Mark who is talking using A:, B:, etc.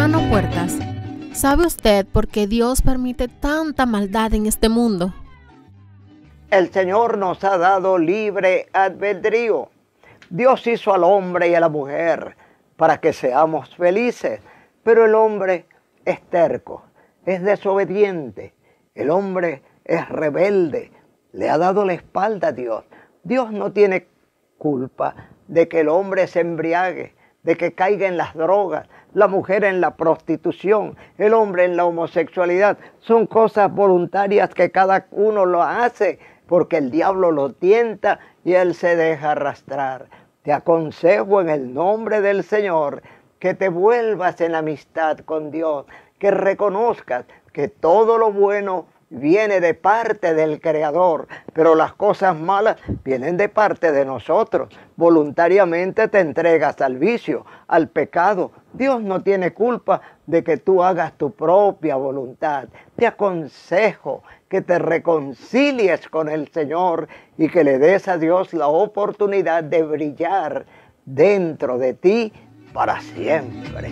A: Hermano Puertas, ¿sabe usted por qué Dios permite tanta maldad en este mundo?
B: El Señor nos ha dado libre albedrío. Dios hizo al hombre y a la mujer para que seamos felices, pero el hombre es terco, es desobediente, el hombre es rebelde, le ha dado la espalda a Dios. Dios no tiene culpa de que el hombre se embriague, de que caiga en las drogas, la mujer en la prostitución, el hombre en la homosexualidad. Son cosas voluntarias que cada uno lo hace porque el diablo lo tienta y él se deja arrastrar. Te aconsejo en el nombre del Señor que te vuelvas en amistad con Dios, que reconozcas que todo lo bueno viene de parte del Creador, pero las cosas malas vienen de parte de nosotros. Voluntariamente te entregas al vicio, al pecado. Dios no tiene culpa de que tú hagas tu propia voluntad. Te aconsejo que te reconcilies con el Señor y que le des a Dios la oportunidad de brillar dentro de ti para siempre.